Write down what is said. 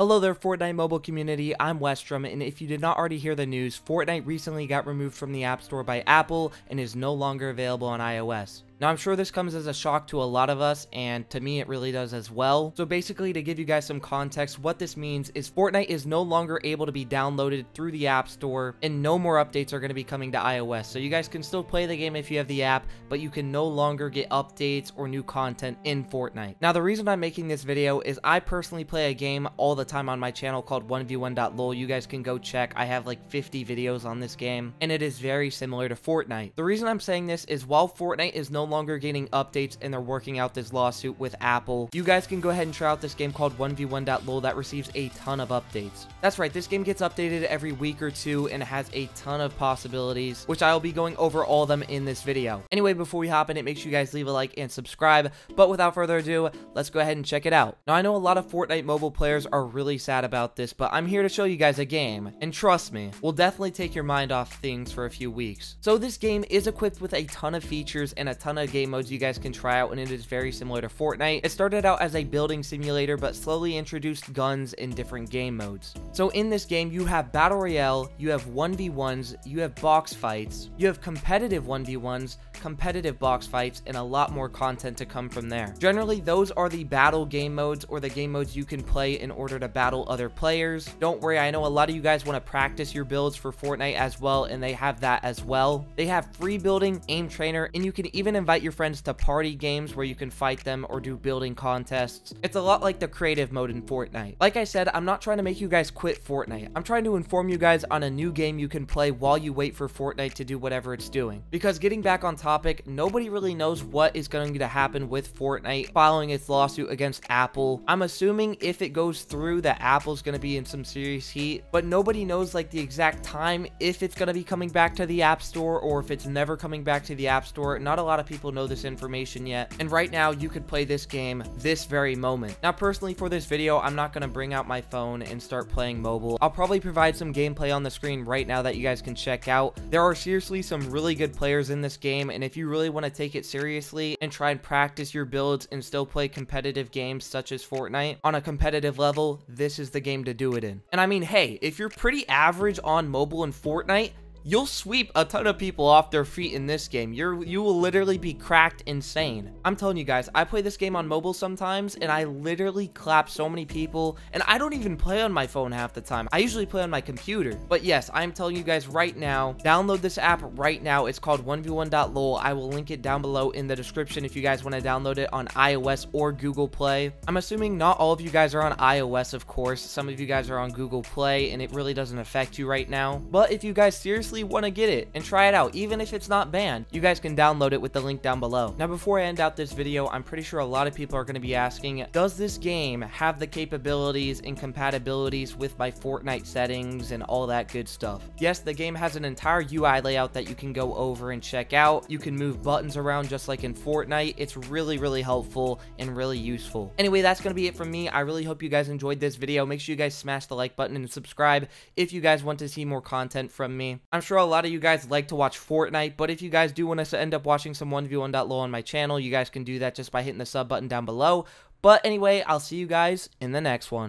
Hello there, Fortnite mobile community. I'm Westdrum, and if you did not already hear the news, Fortnite recently got removed from the App Store by Apple and is no longer available on iOS. Now, I'm sure this comes as a shock to a lot of us, and to me, it really does as well. So basically, to give you guys some context, what this means is Fortnite is no longer able to be downloaded through the App Store, and no more updates are going to be coming to iOS. So you guys can still play the game if you have the app, but you can no longer get updates or new content in Fortnite. Now, the reason I'm making this video is I personally play a game all the time on my channel called 1v1.lol. You guys can go check. I have like 50 videos on this game, and it is very similar to Fortnite. The reason I'm saying this is while Fortnite is no longer getting updates and they're working out this lawsuit with Apple, you guys can go ahead and try out this game called 1v1.lol that receives a ton of updates. That's right, this game gets updated every week or two and has a ton of possibilities, which I will be going over all of them in this video. Anyway, before we hop in it, make sure you guys leave a like and subscribe, but without further ado, let's go ahead and check it out. Now, I know a lot of Fortnite mobile players are really sad about this, but I'm here to show you guys a game, and trust me, will definitely take your mind off things for a few weeks. So this game is equipped with a ton of features and a ton of game modes you guys can try out, and it is very similar to Fortnite. It started out as a building simulator, but slowly introduced guns in different game modes. So in this game, you have Battle Royale, you have 1v1s, you have box fights, you have competitive 1v1s, competitive box fights, and a lot more content to come from there. Generally, those are the battle game modes or the game modes you can play in order to battle other players. Don't worry, I know a lot of you guys want to practice your builds for Fortnite as well, and they have that as well. They have free building, aim trainer, and you can even invite your friends to party games where you can fight them or do building contests. It's a lot like the creative mode in Fortnite. Like I said, I'm not trying to make you guys quit Fortnite. I'm trying to inform you guys on a new game you can play while you wait for Fortnite to do whatever it's doing. Because getting back on topic, nobody really knows what is going to happen with Fortnite following its lawsuit against Apple. I'm assuming if it goes through that Apple's going to be in some serious heat, but nobody knows like the exact time if it's going to be coming back to the App Store or if it's never coming back to the App Store. Not a lot of people know this information yet. And right now you could play this game this very moment. Now personally for this video, I'm not going to bring out my phone and start playing mobile. I'll probably provide some gameplay on the screen right now that you guys can check out. There are seriously some really good players in this game and if you really want to take it seriously and try and practice your builds and still play competitive games such as Fortnite on a competitive level, this is the game to do it in. And I mean, hey, if you're pretty average on mobile in Fortnite, you'll sweep a ton of people off their feet in this game. You're you will literally be cracked insane. I'm telling you guys, I play this game on mobile sometimes and I literally clap so many people and I don't even play on my phone half the time. I usually play on my computer. But yes, I'm telling you guys right now, download this app right now. It's called 1v1.lol. I will link it down below in the description if you guys want to download it on iOS or Google Play. I'm assuming not all of you guys are on iOS, of course. Some of you guys are on Google Play and it really doesn't affect you right now. But if you guys seriously want to get it and try it out, even if it's not banned, you guys can download it with the link down below. Now, before I end out this video, I'm pretty sure a lot of people are going to be asking, does this game have the capabilities and compatibilities with my Fortnite settings and all that good stuff? Yes, the game has an entire UI layout that you can go over and check out. You can move buttons around just like in Fortnite. It's really, really helpful and really useful. Anyway, that's going to be it from me. I really hope you guys enjoyed this video. Make sure you guys smash the like button and subscribe if you guys want to see more content from me. I'm sure a lot of you guys like to watch Fortnite, but if you guys do want to end up watching some 1v1.lol on my channel, you guys can do that just by hitting the sub button down below. But anyway, I'll see you guys in the next one.